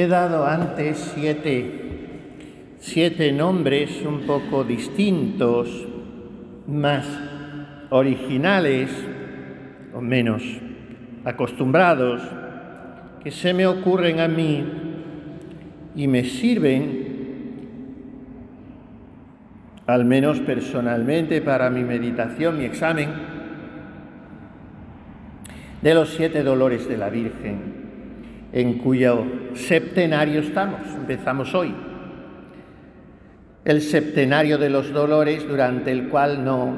He dado antes siete, siete nombres un poco distintos, más originales o menos acostumbrados, que se me ocurren a mí y me sirven, al menos personalmente, para mi meditación, mi examen, de los siete dolores de la Virgen en cuyo septenario estamos. Empezamos hoy. El septenario de los dolores durante el cual no,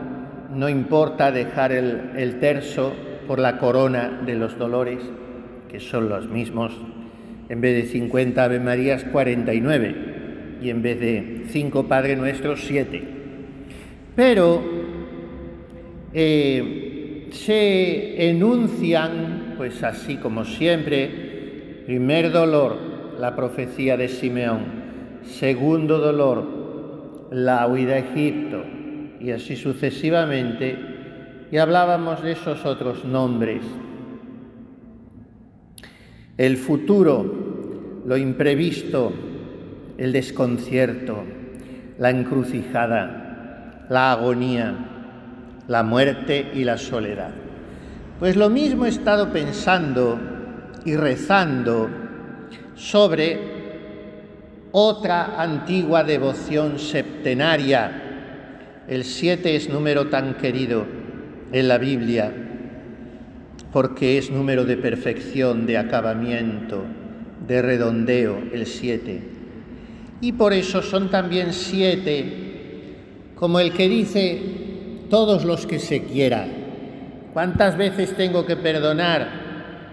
no importa dejar el, el terzo por la corona de los dolores, que son los mismos. En vez de 50 Ave Marías, 49. Y en vez de 5 Padre Nuestros, 7. Pero eh, se enuncian, pues así como siempre, Primer dolor, la profecía de Simeón. Segundo dolor, la huida a Egipto. Y así sucesivamente. Y hablábamos de esos otros nombres. El futuro, lo imprevisto, el desconcierto, la encrucijada, la agonía, la muerte y la soledad. Pues lo mismo he estado pensando y rezando sobre otra antigua devoción septenaria. El siete es número tan querido en la Biblia porque es número de perfección, de acabamiento, de redondeo, el siete. Y por eso son también siete, como el que dice, todos los que se quiera. ¿Cuántas veces tengo que perdonar?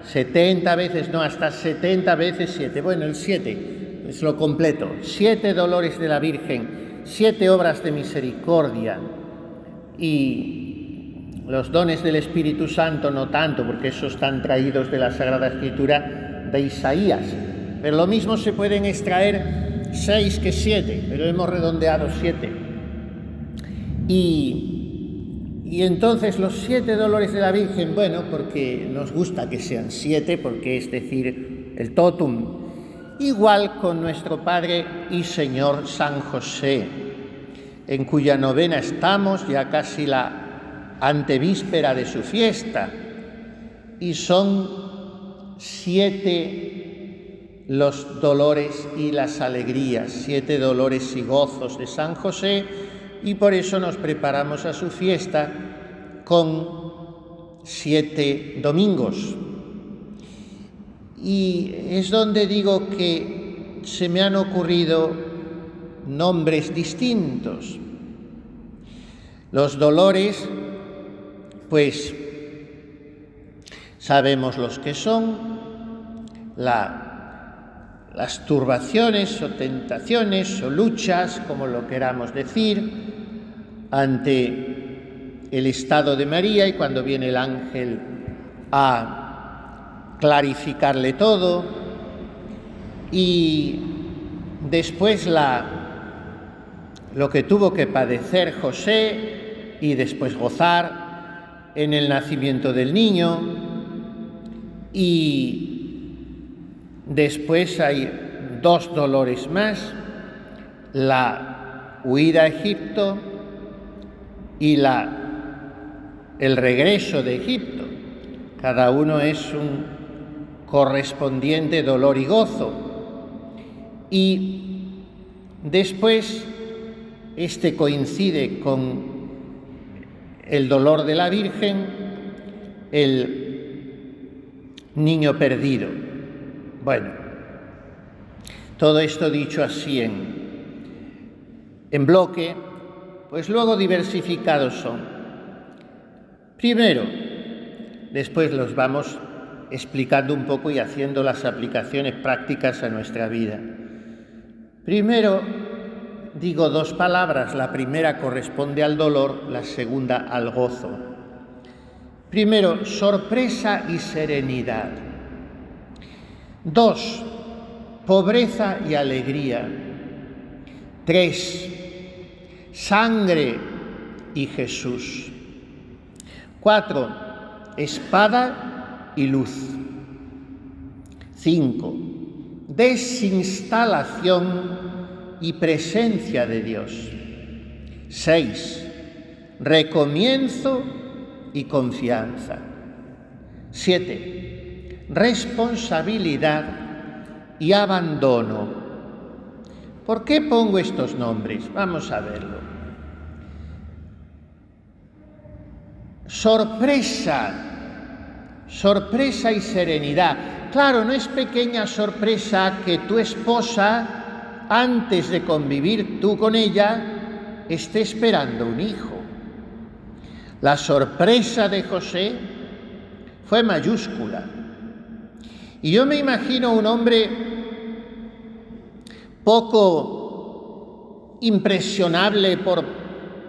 70 veces, no, hasta 70 veces 7. Bueno, el 7 es lo completo. Siete dolores de la Virgen, siete obras de misericordia y los dones del Espíritu Santo no tanto, porque esos están traídos de la Sagrada Escritura de Isaías. Pero lo mismo se pueden extraer seis que siete, pero hemos redondeado siete. Y y entonces los siete dolores de la Virgen, bueno, porque nos gusta que sean siete, porque es decir, el totum, igual con nuestro Padre y Señor San José, en cuya novena estamos ya casi la antevíspera de su fiesta, y son siete los dolores y las alegrías, siete dolores y gozos de San José, y por eso nos preparamos a su fiesta con siete domingos. Y es donde digo que se me han ocurrido nombres distintos. Los dolores, pues sabemos los que son, las turbaciones o tentaciones o luchas, como lo queramos decir, ante el estado de María y cuando viene el ángel a clarificarle todo y después la lo que tuvo que padecer José y después gozar en el nacimiento del niño y después hay dos dolores más, la huida a Egipto y la, el regreso de Egipto. Cada uno es un correspondiente dolor y gozo. Y después este coincide con el dolor de la Virgen, el niño perdido. Bueno, todo esto dicho así en, en bloque, pues luego diversificados son. Primero, después los vamos explicando un poco y haciendo las aplicaciones prácticas a nuestra vida. Primero, digo dos palabras, la primera corresponde al dolor, la segunda al gozo. Primero, sorpresa y serenidad. Dos, pobreza y alegría. Tres, sangre y Jesús. Cuatro, espada y luz. Cinco, desinstalación y presencia de Dios. 6. Recomienzo y confianza. 7. Responsabilidad y abandono. ¿Por qué pongo estos nombres? Vamos a verlo. Sorpresa, sorpresa y serenidad. Claro, no es pequeña sorpresa que tu esposa, antes de convivir tú con ella, esté esperando un hijo. La sorpresa de José fue mayúscula. Y yo me imagino un hombre poco impresionable por,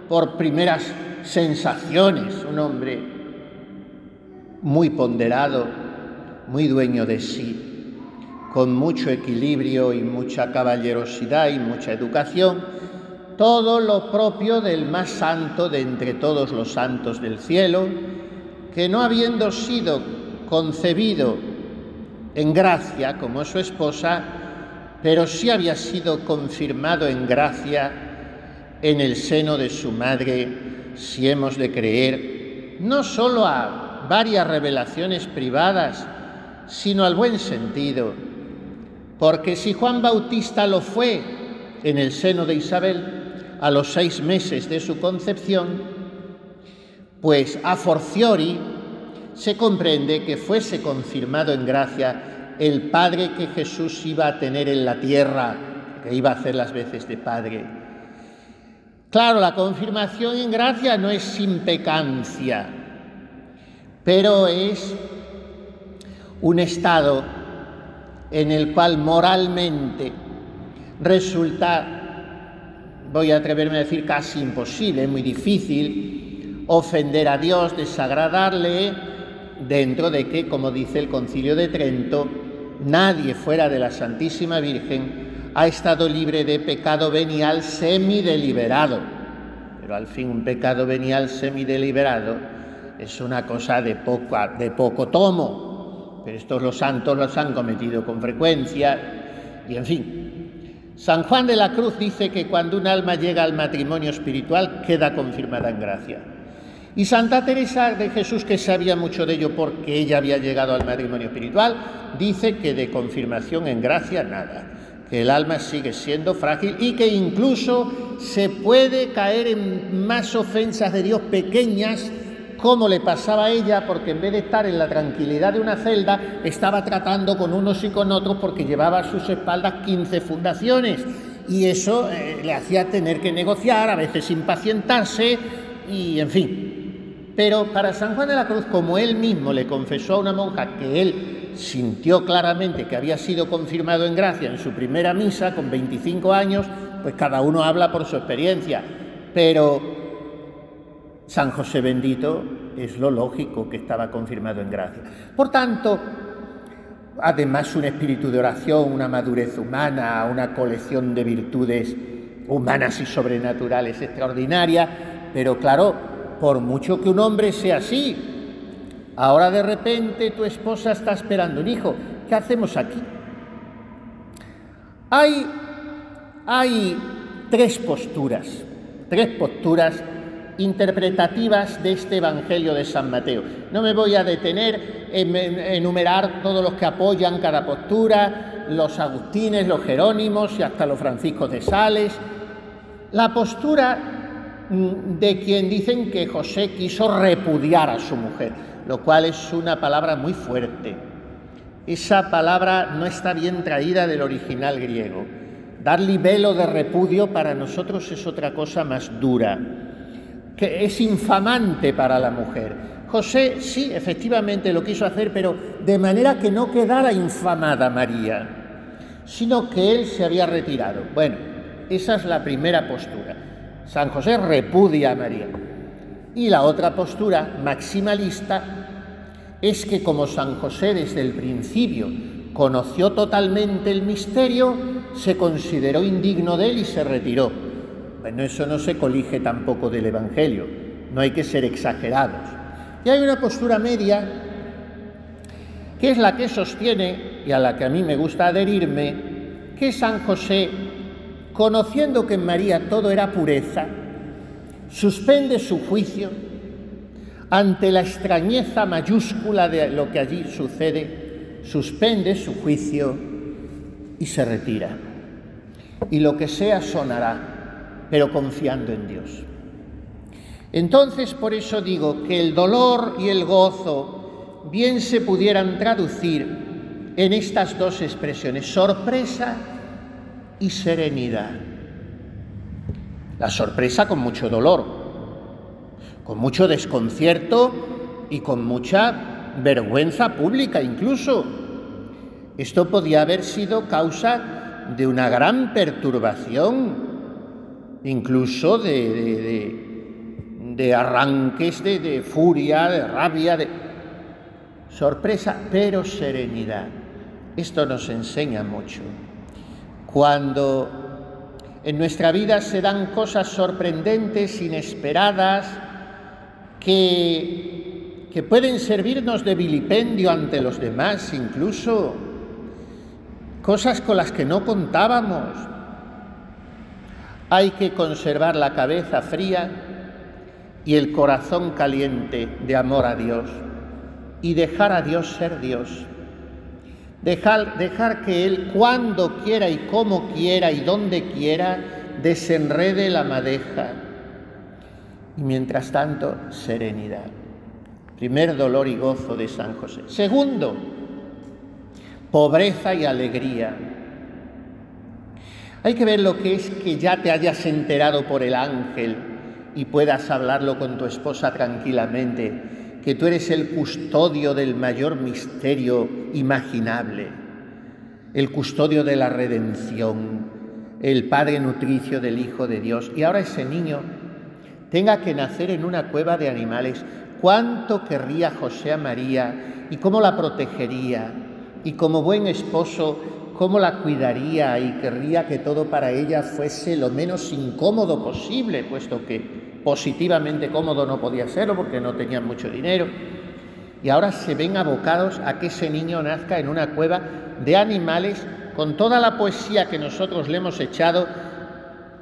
por primeras sensaciones, un hombre muy ponderado, muy dueño de sí, con mucho equilibrio y mucha caballerosidad y mucha educación, todo lo propio del más santo de entre todos los santos del cielo, que no habiendo sido concebido en gracia como su esposa, pero sí había sido confirmado en gracia en el seno de su madre, si hemos de creer, no sólo a varias revelaciones privadas, sino al buen sentido, porque si Juan Bautista lo fue en el seno de Isabel a los seis meses de su concepción, pues a forciori se comprende que fuese confirmado en gracia el Padre que Jesús iba a tener en la tierra, que iba a hacer las veces de Padre. Claro, la confirmación en gracia no es sin pecancia, pero es un estado en el cual moralmente resulta, voy a atreverme a decir, casi imposible, muy difícil ofender a Dios, desagradarle, dentro de que, como dice el Concilio de Trento, nadie fuera de la Santísima Virgen ha estado libre de pecado venial semideliberado. Pero al fin un pecado venial semideliberado es una cosa de poco, de poco tomo, pero estos los santos los han cometido con frecuencia y en fin. San Juan de la Cruz dice que cuando un alma llega al matrimonio espiritual queda confirmada en gracia. Y Santa Teresa de Jesús, que sabía mucho de ello porque ella había llegado al matrimonio espiritual, dice que de confirmación en gracia nada, que el alma sigue siendo frágil y que incluso se puede caer en más ofensas de Dios pequeñas como le pasaba a ella, porque en vez de estar en la tranquilidad de una celda, estaba tratando con unos y con otros porque llevaba a sus espaldas 15 fundaciones. Y eso eh, le hacía tener que negociar, a veces impacientarse y en fin. Pero para San Juan de la Cruz, como él mismo le confesó a una monja que él sintió claramente que había sido confirmado en gracia en su primera misa con 25 años, pues cada uno habla por su experiencia. Pero San José bendito es lo lógico que estaba confirmado en gracia. Por tanto, además un espíritu de oración, una madurez humana, una colección de virtudes humanas y sobrenaturales extraordinarias, pero claro, por mucho que un hombre sea así, ahora de repente tu esposa está esperando un hijo, ¿qué hacemos aquí? Hay, hay tres posturas, tres posturas interpretativas de este Evangelio de San Mateo. No me voy a detener en enumerar todos los que apoyan cada postura, los agustines, los jerónimos y hasta los franciscos de Sales. La postura de quien dicen que José quiso repudiar a su mujer, lo cual es una palabra muy fuerte. Esa palabra no está bien traída del original griego. Darle velo de repudio para nosotros es otra cosa más dura que es infamante para la mujer. José sí, efectivamente lo quiso hacer, pero de manera que no quedara infamada María, sino que él se había retirado. Bueno, esa es la primera postura. San José repudia a María. Y la otra postura, maximalista, es que como San José desde el principio conoció totalmente el misterio, se consideró indigno de él y se retiró. Bueno, eso no se colige tampoco del Evangelio, no hay que ser exagerados. Y hay una postura media que es la que sostiene y a la que a mí me gusta adherirme, que San José, conociendo que en María todo era pureza, suspende su juicio ante la extrañeza mayúscula de lo que allí sucede, suspende su juicio y se retira. Y lo que sea sonará, pero confiando en Dios. Entonces por eso digo que el dolor y el gozo bien se pudieran traducir en estas dos expresiones, sorpresa y serenidad. La sorpresa con mucho dolor, con mucho desconcierto y con mucha vergüenza pública incluso. Esto podía haber sido causa de una gran perturbación, incluso de, de arranques de, furia, de rabia, de sorpresa, pero serenidad. Esto nos enseña mucho. Cuando en nuestra vida se dan cosas sorprendentes, inesperadas, que, que pueden servirnos de vilipendio ante los demás, incluso cosas con las que no contábamos, hay que conservar la cabeza fría y el corazón caliente de amor a Dios y dejar a Dios ser Dios. Dejar, dejar que Él cuando quiera y como quiera y donde quiera desenrede la madeja. Y mientras tanto, serenidad. Primer dolor y gozo de San José. Segundo, pobreza y alegría. Hay que ver lo que es que ya te hayas enterado por el ángel y puedas hablarlo con tu esposa tranquilamente, que tú eres el custodio del mayor misterio imaginable, el custodio de la redención, el Padre nutricio del Hijo de Dios. Y ahora ese niño tenga que nacer en una cueva de animales. ¿Cuánto querría José a María y cómo la protegería? Y como buen esposo, cómo la cuidaría y querría que todo para ella fuese lo menos incómodo posible, puesto que positivamente cómodo no podía serlo porque no tenían mucho dinero. Y ahora se ven abocados a que ese niño nazca en una cueva de animales con toda la poesía que nosotros le hemos echado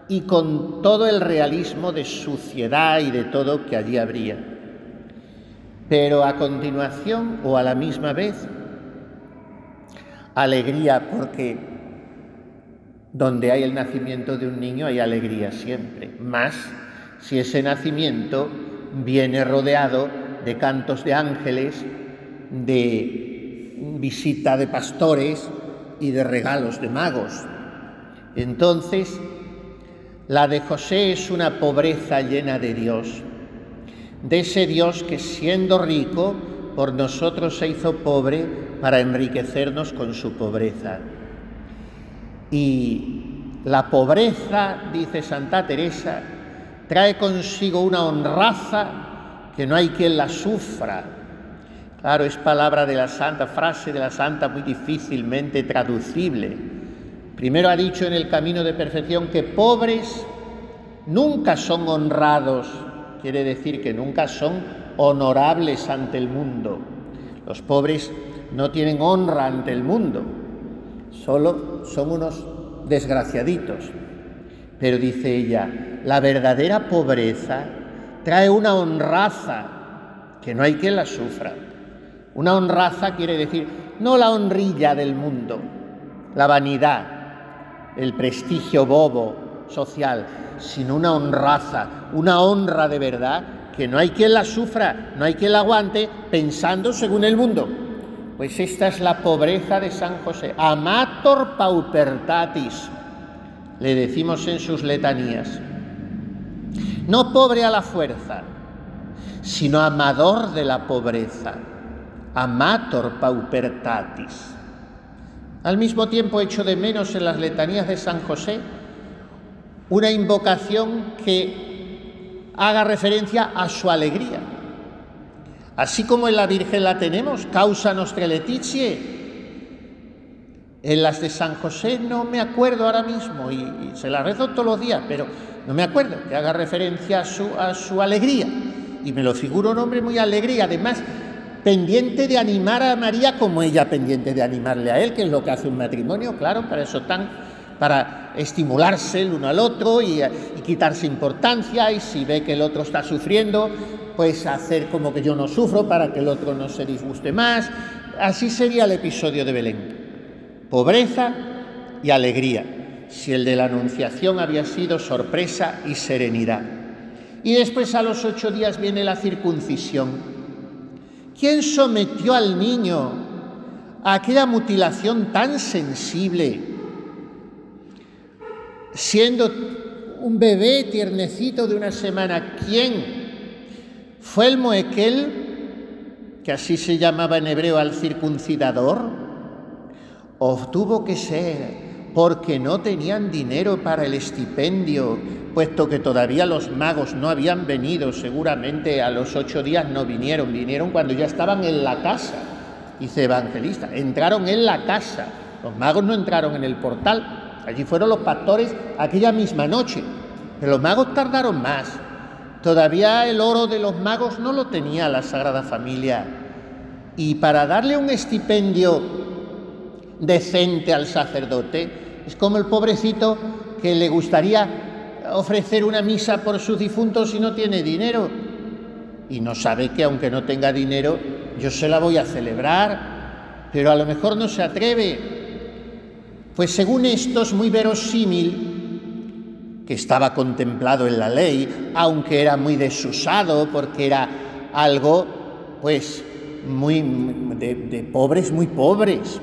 y con todo el realismo de suciedad y de todo que allí habría. Pero a continuación o a la misma vez, alegría porque donde hay el nacimiento de un niño hay alegría siempre, más si ese nacimiento viene rodeado de cantos de ángeles, de visita de pastores y de regalos de magos. Entonces, la de José es una pobreza llena de Dios, de ese Dios que siendo rico, por nosotros se hizo pobre para enriquecernos con su pobreza. Y la pobreza, dice Santa Teresa, trae consigo una honraza que no hay quien la sufra. Claro, es palabra de la santa, frase de la santa muy difícilmente traducible. Primero ha dicho en el camino de perfección que pobres nunca son honrados, quiere decir que nunca son honorables ante el mundo. Los pobres no tienen honra ante el mundo, solo son unos desgraciaditos. Pero dice ella, la verdadera pobreza trae una honraza que no hay quien la sufra. Una honraza quiere decir no la honrilla del mundo, la vanidad, el prestigio bobo social, sino una honraza, una honra de verdad que no hay quien la sufra, no hay quien la aguante pensando según el mundo. Pues esta es la pobreza de San José. Amator paupertatis, le decimos en sus letanías no pobre a la fuerza, sino amador de la pobreza, amator paupertatis. Al mismo tiempo echo de menos en las letanías de San José una invocación que haga referencia a su alegría. Así como en la Virgen la tenemos, causa nostra letizie, en las de San José no me acuerdo ahora mismo y, se las rezo todos los días, pero no me acuerdo, que haga referencia a su, alegría. Y me lo figuro un hombre muy alegre y además pendiente de animar a María como ella pendiente de animarle a él, que es lo que hace un matrimonio, claro, para eso están, para estimularse el uno al otro y, y quitarse importancia y si ve que el otro está sufriendo, pues hacer como que yo no sufro para que el otro no se disguste más. Así sería el episodio de Belén. Pobreza y alegría, si el de la Anunciación había sido sorpresa y serenidad. Y después a los ocho días viene la circuncisión ¿Quién sometió al niño a aquella mutilación tan sensible? Siendo un bebé tiernecito de una semana, ¿quién? ¿Fue el Moekel, que así se llamaba en hebreo al circuncidador? ¿O tuvo que ser porque no tenían dinero para el estipendio, puesto que todavía los magos no habían venido, seguramente a los ocho días no vinieron, vinieron cuando ya estaban en la casa, dice Evangelista, entraron en la casa, los magos no entraron en el portal, allí fueron los pastores aquella misma noche, pero los magos tardaron más, todavía el oro de los magos no lo tenía la Sagrada Familia, y para darle un estipendio decente al sacerdote. Es como el pobrecito que le gustaría ofrecer una misa por sus difuntos y no tiene dinero. Y no sabe que aunque no tenga dinero, yo se la voy a celebrar, pero a lo mejor no se atreve. Pues según esto es muy verosímil que estaba contemplado en la ley, aunque era muy desusado porque era algo pues muy de pobres muy pobres,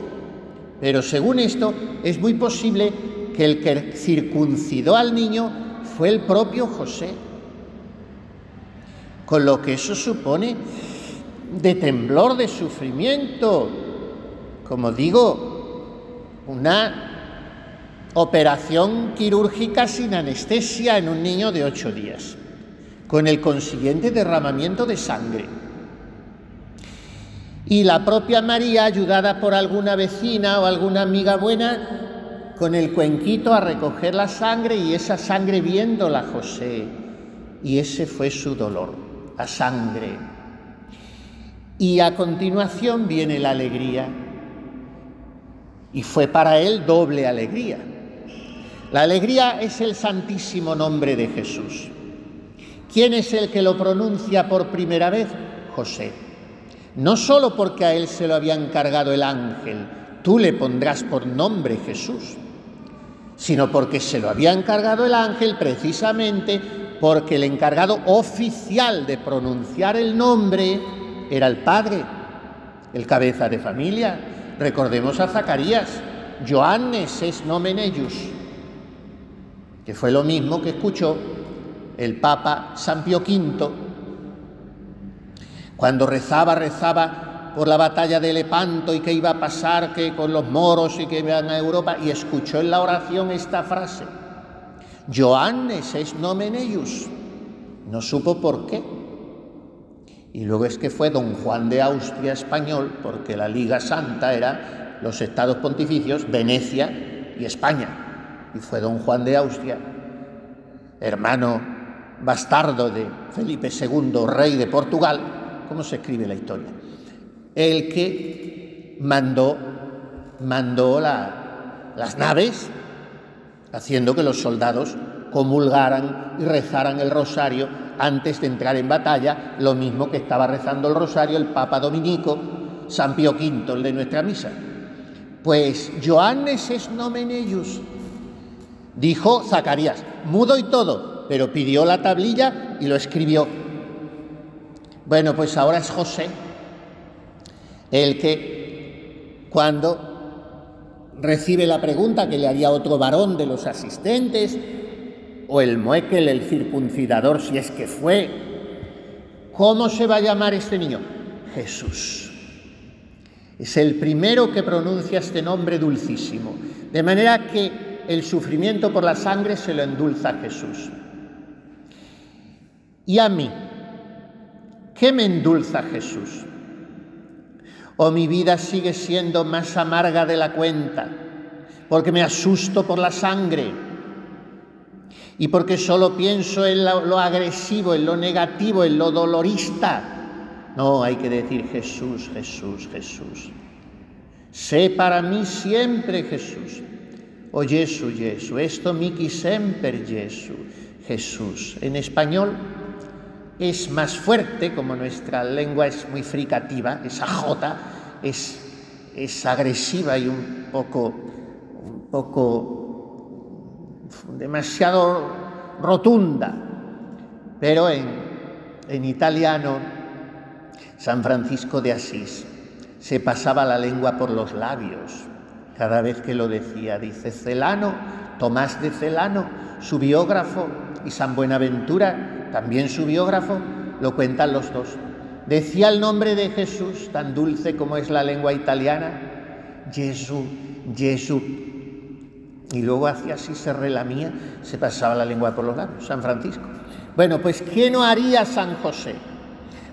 pero según esto, es muy posible que el que circuncidó al niño fue el propio José. Con lo que eso supone de temblor, de sufrimiento. Como digo, una operación quirúrgica sin anestesia en un niño de ocho días, con el consiguiente derramamiento de sangre y la propia María, ayudada por alguna vecina o alguna amiga buena, con el cuenquito a recoger la sangre y esa sangre viéndola José. Y ese fue su dolor, la sangre. Y a continuación viene la alegría. Y fue para él doble alegría. La alegría es el santísimo nombre de Jesús. ¿Quién es el que lo pronuncia por primera vez? José no solo porque a él se lo había encargado el ángel, tú le pondrás por nombre Jesús, sino porque se lo había encargado el ángel precisamente porque el encargado oficial de pronunciar el nombre era el padre, el cabeza de familia. Recordemos a Zacarías, Joannes es nomen eius, que fue lo mismo que escuchó el Papa San Pío V cuando rezaba, rezaba por la batalla de Lepanto y qué iba a pasar que con los moros y que iban a Europa, y escuchó en la oración esta frase, Joannes es nomen eius. No supo por qué. Y luego es que fue don Juan de Austria español, porque la Liga Santa era los estados pontificios, Venecia y España. Y fue don Juan de Austria, hermano bastardo de Felipe II, rey de Portugal, cómo se escribe la historia. El que mandó, mandó las naves, haciendo que los soldados comulgaran y rezaran el rosario antes de entrar en batalla, lo mismo que estaba rezando el rosario el Papa Dominico, San Pío V, el de nuestra misa. Pues Joannes es nomen eius, dijo Zacarías, mudo y todo, pero pidió la tablilla y lo escribió bueno, pues ahora es José el que cuando recibe la pregunta que le haría otro varón de los asistentes, o el muekel, el circuncidador, si es que fue, ¿cómo se va a llamar este niño? Jesús. Es el primero que pronuncia este nombre dulcísimo, de manera que el sufrimiento por la sangre se lo endulza a Jesús. Y a mí, ¿Qué me endulza Jesús? ¿O mi vida sigue siendo más amarga de la cuenta porque me asusto por la sangre y porque solo pienso en lo, agresivo, en lo negativo, en lo dolorista No, hay que decir Jesús, Jesús, Jesús. Sé para mí siempre Jesús. O Jesús, Jesús, esto miki semper Jesús, Jesús. En español es más fuerte, como nuestra lengua es muy fricativa, esa J es, es agresiva y un poco, un poco demasiado rotunda. Pero en, en italiano, San Francisco de Asís se pasaba la lengua por los labios cada vez que lo decía. Dice Celano, Tomás de Celano, su biógrafo, y San Buenaventura, también su biógrafo, lo cuentan los dos. Decía el nombre de Jesús, tan dulce como es la lengua italiana, Jesús, Jesús. Y luego hacía así, se relamía, se pasaba la lengua por los labios, San Francisco. Bueno, pues ¿qué no haría San José?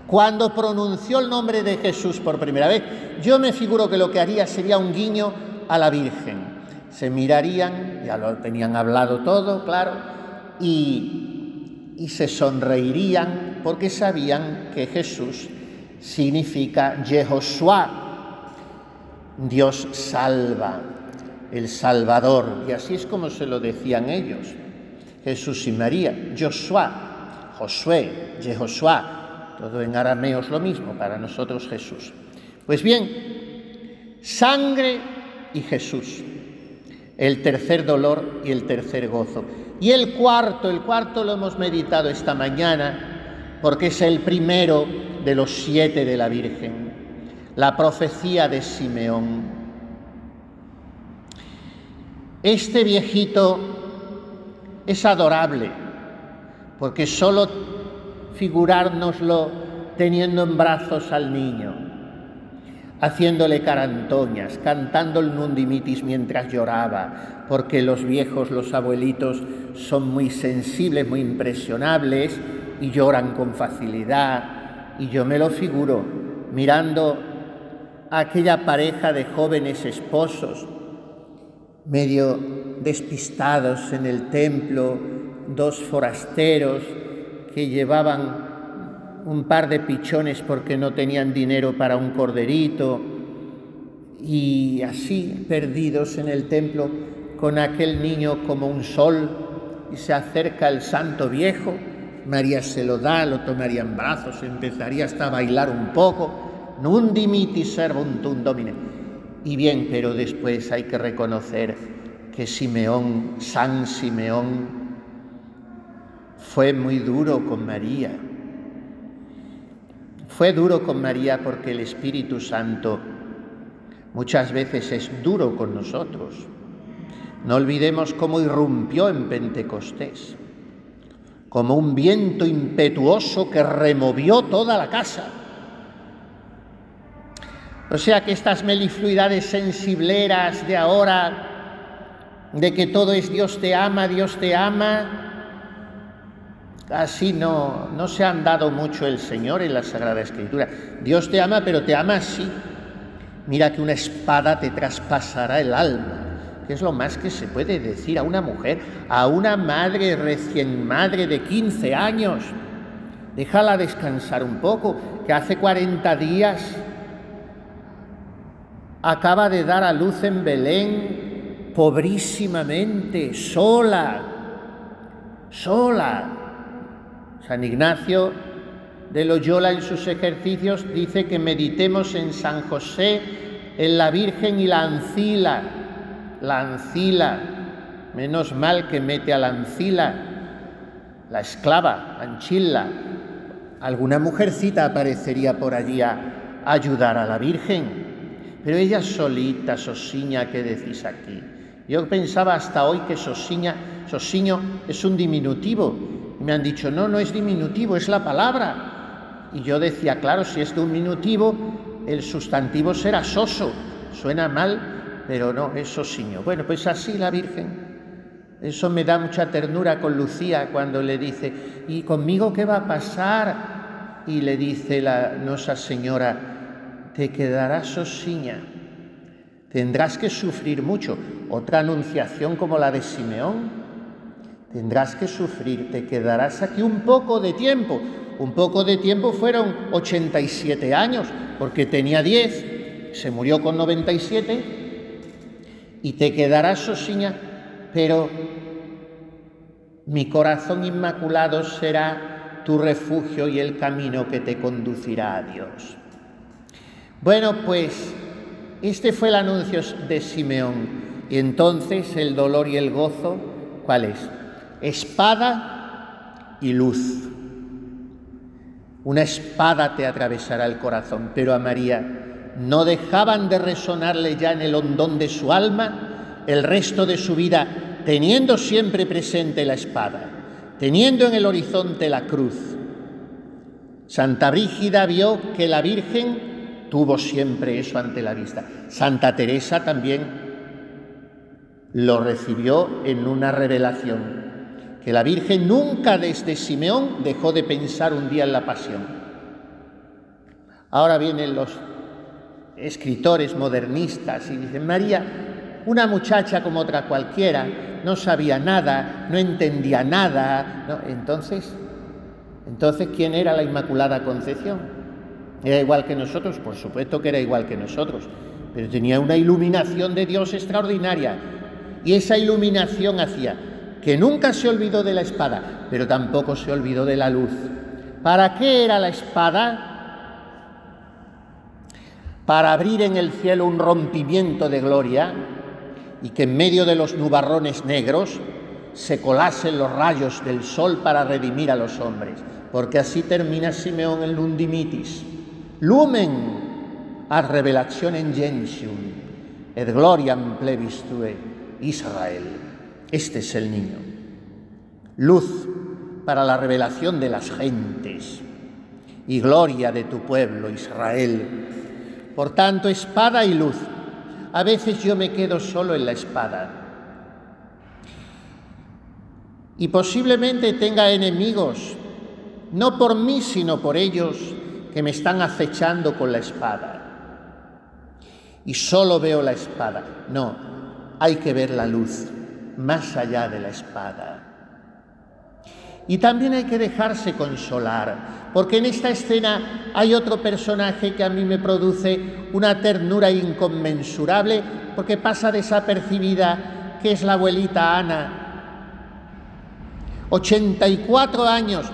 Cuando pronunció el nombre de Jesús por primera vez, yo me figuro que lo que haría sería un guiño a la Virgen. Se mirarían, ya lo tenían hablado todo, claro, y, y se sonreirían porque sabían que Jesús significa Jehoshua, Dios salva, el Salvador. Y así es como se lo decían ellos, Jesús y María, Joshua, Josué, Jehoshua, todo en arameo es lo mismo, para nosotros Jesús. Pues bien, sangre y Jesús. El tercer dolor y el tercer gozo. Y el cuarto, el cuarto lo hemos meditado esta mañana porque es el primero de los siete de la Virgen, la profecía de Simeón. Este viejito es adorable porque solo figurárnoslo teniendo en brazos al niño haciéndole carantoñas, cantando el nundimitis mientras lloraba, porque los viejos, los abuelitos, son muy sensibles, muy impresionables y lloran con facilidad. Y yo me lo figuro mirando a aquella pareja de jóvenes esposos, medio despistados en el templo, dos forasteros que llevaban un par de pichones porque no tenían dinero para un corderito. Y así perdidos en el templo con aquel niño como un sol y se acerca el santo viejo, María se lo da, lo tomaría en brazos, empezaría hasta a bailar un poco, non dimiti servuntum domine. Y bien, pero después hay que reconocer que Simeón, San Simeón, fue muy duro con María fue duro con María porque el Espíritu Santo muchas veces es duro con nosotros. No olvidemos cómo irrumpió en Pentecostés, como un viento impetuoso que removió toda la casa. O sea que estas melifluidades sensibleras de ahora, de que todo es Dios te ama, Dios te ama, Así no, no se han dado mucho el Señor en la Sagrada Escritura. Dios te ama, pero te ama así. Mira que una espada te traspasará el alma, que es lo más que se puede decir a una mujer, a una madre recién madre de 15 años. Déjala descansar un poco, que hace 40 días acaba de dar a luz en Belén, pobrísimamente, sola, sola San Ignacio de Loyola en sus ejercicios dice que meditemos en San José, en la Virgen y la ancila, la ancila, menos mal que mete a la ancila, la esclava, Anchilla. Alguna mujercita aparecería por allí a ayudar a la Virgen, pero ella solita, Sosiña, ¿qué decís aquí? Yo pensaba hasta hoy que Sosiña, Sosiño es un diminutivo, me han dicho, no, no es diminutivo, es la palabra. Y yo decía, claro, si es diminutivo, el sustantivo será soso. Suena mal, pero no, es sosiño. Bueno, pues así la Virgen. Eso me da mucha ternura con Lucía cuando le dice, ¿y conmigo qué va a pasar? Y le dice la Nosa Señora, te quedarás sosiña, tendrás que sufrir mucho. Otra anunciación como la de Simeón, Tendrás que sufrir, te quedarás aquí un poco de tiempo, un poco de tiempo fueron 87 años, porque tenía 10, se murió con 97 y te quedarás Sosiña, pero mi corazón inmaculado será tu refugio y el camino que te conducirá a Dios. Bueno, pues este fue el anuncio de Simeón. Y entonces el dolor y el gozo, ¿cuál es? Espada y luz. Una espada te atravesará el corazón, pero a María no dejaban de resonarle ya en el hondón de su alma el resto de su vida, teniendo siempre presente la espada, teniendo en el horizonte la cruz. Santa Brígida vio que la Virgen tuvo siempre eso ante la vista. Santa Teresa también lo recibió en una revelación, que la Virgen nunca desde Simeón dejó de pensar un día en la pasión. Ahora vienen los escritores modernistas y dicen, María, una muchacha como otra cualquiera, no sabía nada, no entendía nada. Entonces, entonces, ¿quién era la Inmaculada Concepción? ¿Era igual que nosotros? Por supuesto que era igual que nosotros, pero tenía una iluminación de Dios extraordinaria y esa iluminación hacía que nunca se olvidó de la espada, pero tampoco se olvidó de la luz. ¿Para qué era la espada? Para abrir en el cielo un rompimiento de gloria y que en medio de los nubarrones negros se colasen los rayos del sol para redimir a los hombres, porque así termina Simeón el Lundimitis. Lumen ad revelationem gentium, et gloriam plebis tue. Israel. Este es el niño. Luz para la revelación de las gentes y gloria de tu pueblo, Israel. Por tanto, espada y luz. A veces yo me quedo solo en la espada. Y posiblemente tenga enemigos, no por mí, sino por ellos que me están acechando con la espada. Y solo veo la espada. No, hay que ver la luz más allá de la espada. Y también hay que dejarse consolar, porque en esta escena hay otro personaje que a mí me produce una ternura inconmensurable, porque pasa desapercibida, que es la abuelita Ana. 84 años,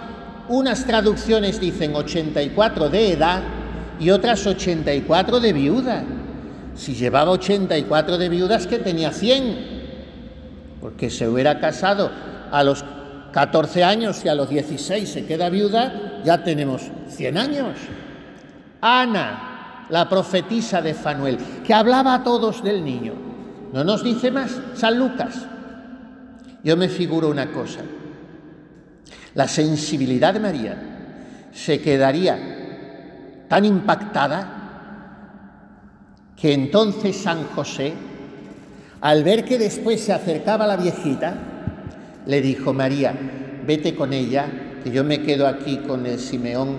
unas traducciones dicen 84 de edad y otras 84 de viuda. Si llevaba 84 de viudas, que tenía 100, porque se hubiera casado a los 14 años y a los 16 se queda viuda, ya tenemos 100 años. Ana, la profetisa de Fanuel, que hablaba a todos del niño. No nos dice más San Lucas. Yo me figuro una cosa. La sensibilidad de María se quedaría tan impactada que entonces San José, al ver que después se acercaba la viejita, le dijo, María, vete con ella, que yo me quedo aquí con el Simeón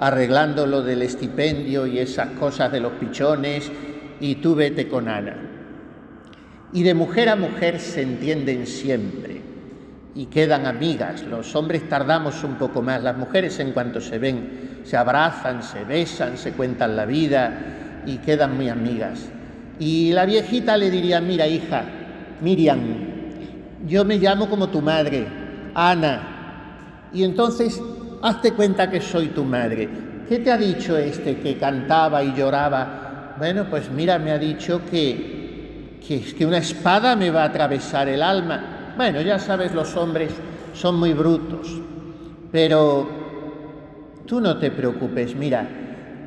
arreglando lo del estipendio y esas cosas de los pichones, y tú vete con Ana. Y de mujer a mujer se entienden siempre y quedan amigas. Los hombres tardamos un poco más, las mujeres en cuanto se ven se abrazan, se besan, se cuentan la vida y quedan muy amigas. Y la viejita le diría, mira hija, Miriam, yo me llamo como tu madre, Ana, y entonces hazte cuenta que soy tu madre. ¿Qué te ha dicho este que cantaba y lloraba? Bueno, pues mira, me ha dicho que, que, que una espada me va a atravesar el alma. Bueno, ya sabes, los hombres son muy brutos, pero tú no te preocupes, mira,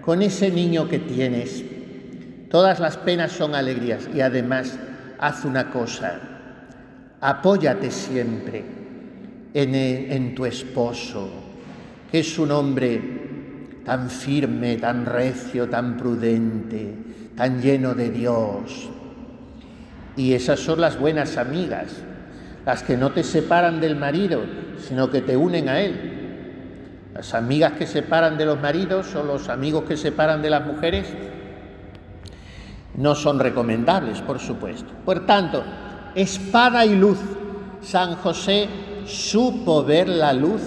con ese niño que tienes. Todas las penas son alegrías y además haz una cosa, apóyate siempre en, tu esposo, que es un hombre tan firme, tan recio, tan prudente, tan lleno de Dios. Y esas son las buenas amigas, las que no te separan del marido, sino que te unen a él. Las amigas que separan de los maridos o los amigos que separan de las mujeres no son recomendables, por supuesto. Por tanto, espada y luz. San José supo ver la luz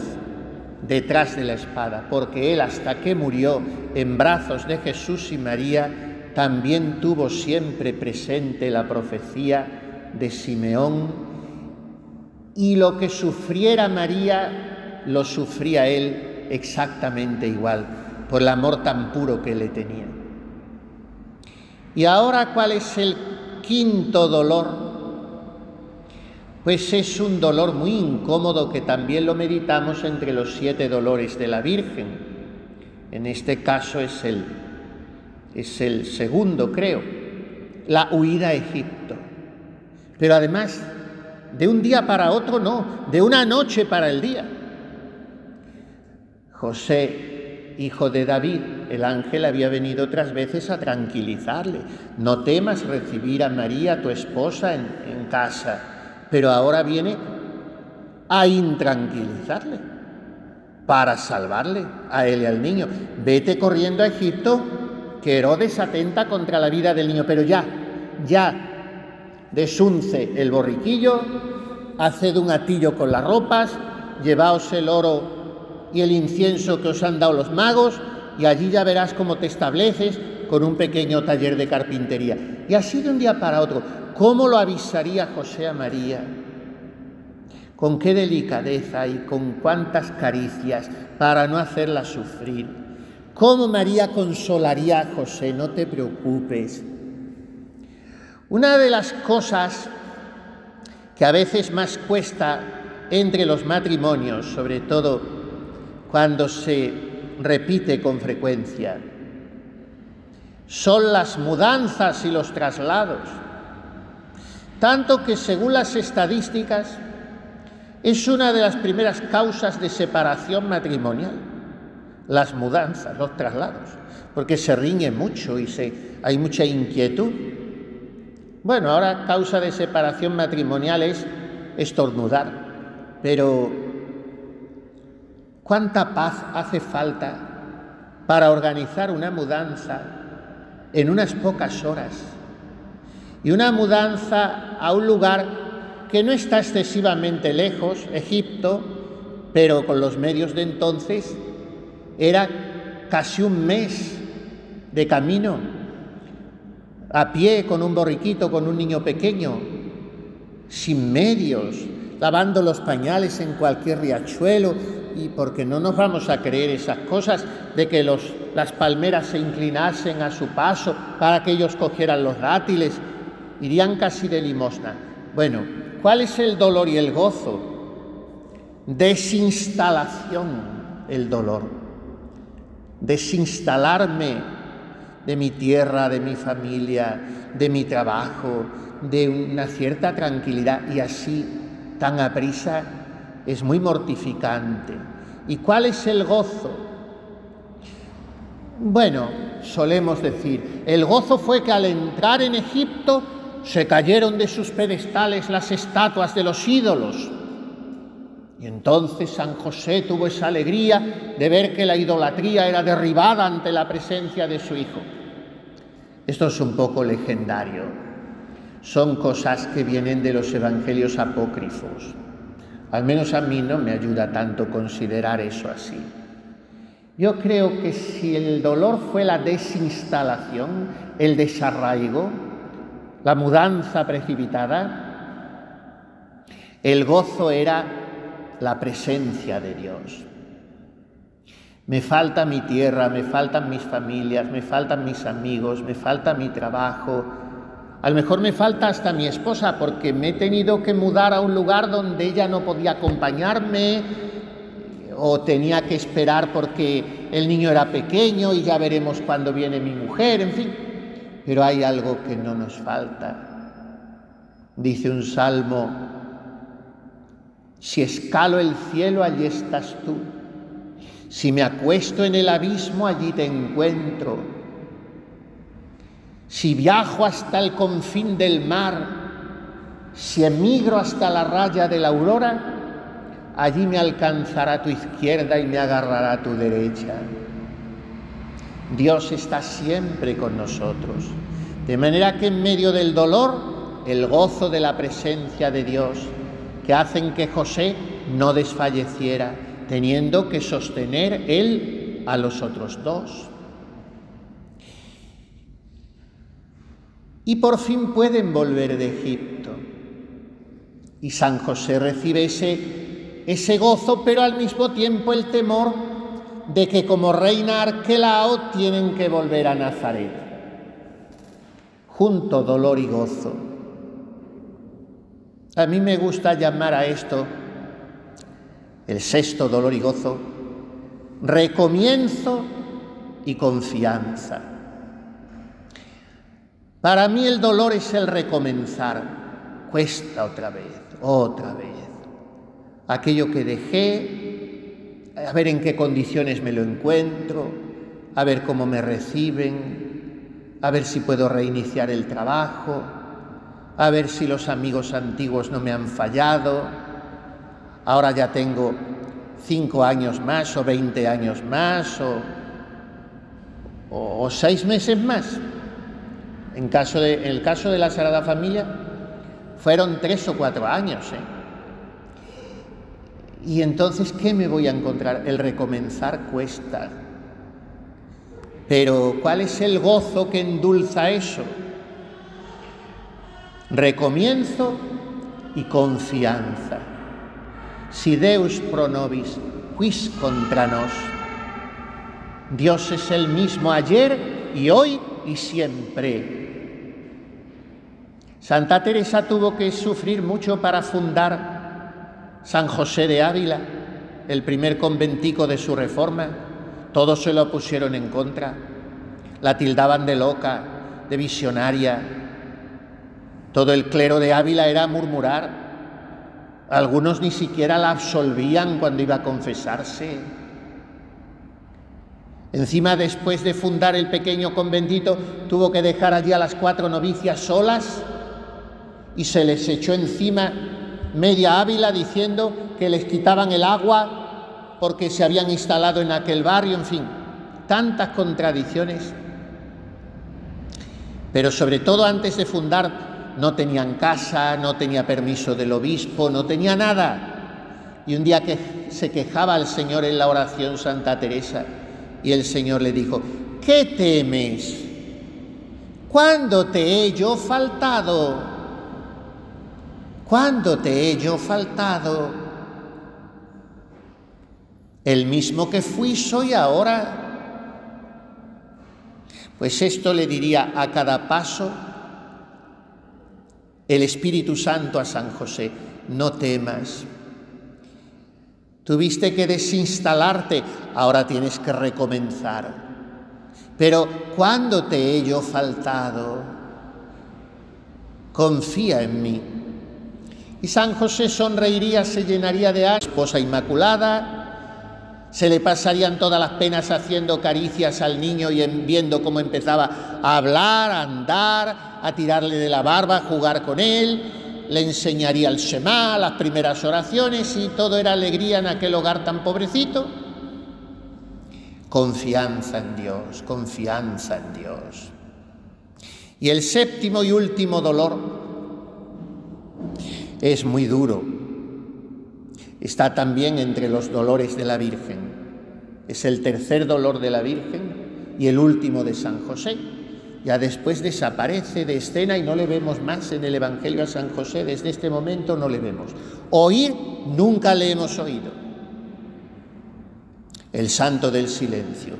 detrás de la espada, porque él hasta que murió en brazos de Jesús y María, también tuvo siempre presente la profecía de Simeón y lo que sufriera María lo sufría él exactamente igual, por el amor tan puro que le tenía. Y ahora, ¿cuál es el quinto dolor? Pues es un dolor muy incómodo que también lo meditamos entre los siete dolores de la Virgen. En este caso es el, es el segundo, creo, la huida a Egipto. Pero además, de un día para otro no, de una noche para el día. José hijo de David, el ángel había venido otras veces a tranquilizarle. No temas recibir a María, tu esposa, en, casa, pero ahora viene a intranquilizarle para salvarle a él y al niño. Vete corriendo a Egipto, que Herodes atenta contra la vida del niño, pero ya, ya, desunce el borriquillo, haced un atillo con las ropas, llevaos el oro y el incienso que os han dado los magos y allí ya verás cómo te estableces con un pequeño taller de carpintería. Y así de un día para otro, ¿cómo lo avisaría José a María? Con qué delicadeza y con cuántas caricias para no hacerla sufrir. ¿Cómo María consolaría a José? No te preocupes. Una de las cosas que a veces más cuesta entre los matrimonios, sobre todo cuando se repite con frecuencia. Son las mudanzas y los traslados. Tanto que según las estadísticas es una de las primeras causas de separación matrimonial, las mudanzas, los traslados, porque se riñe mucho y se, hay mucha inquietud. Bueno, ahora causa de separación matrimonial es estornudar, pero ¿Cuánta paz hace falta para organizar una mudanza en unas pocas horas? Y una mudanza a un lugar que no está excesivamente lejos, Egipto, pero con los medios de entonces era casi un mes de camino, a pie, con un borriquito, con un niño pequeño, sin medios, lavando los pañales en cualquier riachuelo, y porque no nos vamos a creer esas cosas de que los, las palmeras se inclinasen a su paso para que ellos cogieran los dátiles, irían casi de limosna. Bueno, ¿cuál es el dolor y el gozo? Desinstalación, el dolor. Desinstalarme de mi tierra, de mi familia, de mi trabajo, de una cierta tranquilidad y así, tan aprisa, es muy mortificante. ¿Y cuál es el gozo? Bueno, solemos decir, el gozo fue que al entrar en Egipto se cayeron de sus pedestales las estatuas de los ídolos. Y entonces San José tuvo esa alegría de ver que la idolatría era derribada ante la presencia de su hijo. Esto es un poco legendario. Son cosas que vienen de los evangelios apócrifos. Al menos a mí no me ayuda tanto considerar eso así. Yo creo que si el dolor fue la desinstalación, el desarraigo, la mudanza precipitada, el gozo era la presencia de Dios. Me falta mi tierra, me faltan mis familias, me faltan mis amigos, me falta mi trabajo, a lo mejor me falta hasta mi esposa porque me he tenido que mudar a un lugar donde ella no podía acompañarme o tenía que esperar porque el niño era pequeño y ya veremos cuándo viene mi mujer, en fin. Pero hay algo que no nos falta. Dice un salmo, si escalo el cielo, allí estás tú. Si me acuesto en el abismo, allí te encuentro. Si viajo hasta el confín del mar, si emigro hasta la raya de la aurora, allí me alcanzará tu izquierda y me agarrará tu derecha. Dios está siempre con nosotros, de manera que en medio del dolor, el gozo de la presencia de Dios, que hacen que José no desfalleciera, teniendo que sostener él a los otros dos. Y por fin pueden volver de Egipto. Y San José recibe ese, gozo, pero al mismo tiempo el temor de que como reina Arquelao tienen que volver a Nazaret. Junto dolor y gozo. A mí me gusta llamar a esto el sexto dolor y gozo, recomienzo y confianza. Para mí el dolor es el recomenzar, cuesta otra vez, otra vez. Aquello que dejé, a ver en qué condiciones me lo encuentro, a ver cómo me reciben, a ver si puedo reiniciar el trabajo, a ver si los amigos antiguos no me han fallado, ahora ya tengo cinco años más o veinte años más o, seis meses más. En, caso de, el caso de la Sagrada Familia fueron tres o cuatro años. ¿eh? Y entonces, ¿qué me voy a encontrar? El recomenzar cuesta. Pero, ¿cuál es el gozo que endulza eso? Recomienzo y confianza si Deus pro nobis quis contra nos. Dios es el mismo ayer y hoy y siempre. Santa Teresa tuvo que sufrir mucho para fundar San José de Ávila, el primer conventico de su reforma. Todos se lo pusieron en contra, la tildaban de loca, de visionaria. Todo el clero de Ávila era murmurar, algunos ni siquiera la absolvían cuando iba a confesarse. Encima, después de fundar el pequeño conventito, tuvo que dejar allí a las cuatro novicias solas y se les echó encima media Ávila diciendo que les quitaban el agua porque se habían instalado en aquel barrio, en fin, tantas contradicciones. Pero sobre todo antes de fundar no tenían casa, no tenía permiso del obispo, no tenía nada. Y un día que se quejaba al Señor en la oración Santa Teresa y el Señor le dijo, ¿qué temes? ¿Cuándo te he yo faltado? ¿Cuándo te he yo faltado? El mismo que fui soy ahora. Pues esto le diría a cada paso el Espíritu Santo a San José, no temas. Tuviste que desinstalarte, ahora tienes que recomenzar. Pero ¿cuándo te he yo faltado? Confía en mí. Y San José sonreiría, se llenaría de esposa inmaculada, se le pasarían todas las penas haciendo caricias al niño y viendo cómo empezaba a hablar, a andar, a tirarle de la barba, a jugar con él, le enseñaría el Shema, las primeras oraciones y todo era alegría en aquel hogar tan pobrecito. Confianza en Dios, confianza en Dios. Y el séptimo y último dolor es muy duro está también entre los dolores de la Virgen. Es el tercer dolor de la Virgen y el último de San José. Ya después desaparece de escena y no le vemos más en el Evangelio a San José. Desde este momento no le vemos. Oír nunca le hemos oído. El santo del silencio.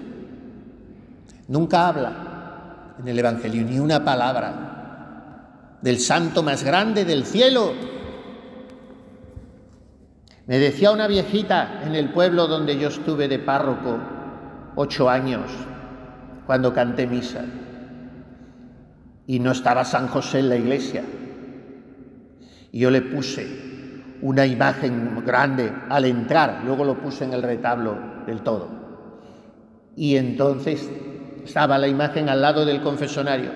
Nunca habla en el Evangelio ni una palabra del santo más grande del cielo, me decía una viejita en el pueblo donde yo estuve de párroco ocho años, cuando canté misa, y no estaba San José en la iglesia. Yo le puse una imagen grande al entrar, luego lo puse en el retablo del todo. Y entonces estaba la imagen al lado del confesonario.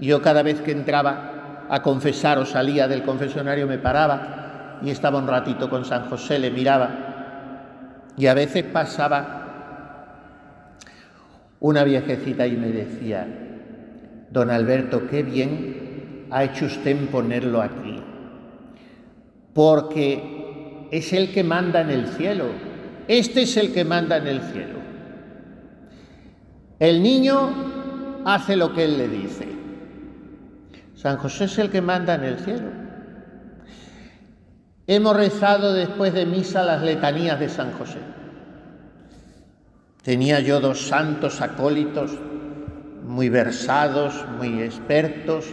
Y yo cada vez que entraba a confesar o salía del confesonario me paraba y estaba un ratito con San José, le miraba y a veces pasaba una viejecita y me decía, don Alberto, qué bien ha hecho usted en ponerlo aquí, porque es el que manda en el cielo Este es el que manda en el cielo. El niño hace lo que él le dice. San José es el que manda en el cielo. Hemos rezado después de misa las letanías de San José. Tenía yo dos santos acólitos muy versados, muy expertos,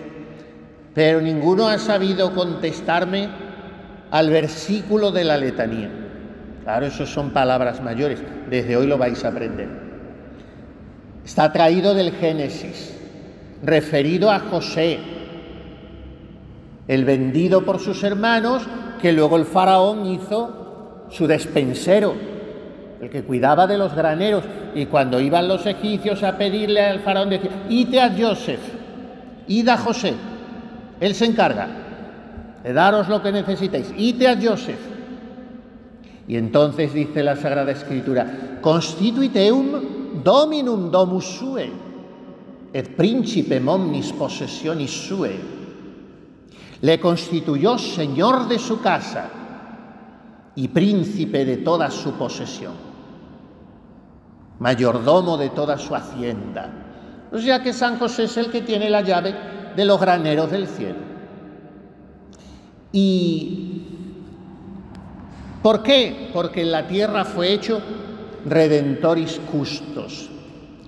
pero ninguno ha sabido contestarme al versículo de la letanía. Claro, eso son palabras mayores, desde hoy lo vais a aprender. Está traído del Génesis, referido a José, el vendido por sus hermanos, que luego el faraón hizo su despensero, el que cuidaba de los graneros. Y cuando iban los egipcios a pedirle al faraón, decía, id a Joseph, id a José, él se encarga de daros lo que necesitéis, id a Joseph. Y entonces dice la Sagrada Escritura, constituiteum dominum domus sue, et príncipe omnis possessionis sue. Le constituyó señor de su casa y príncipe de toda su posesión mayordomo de toda su hacienda. O sea que San José es el que tiene la llave de los graneros del cielo. ¿Y por qué? Porque en la tierra fue hecho redentoris custos,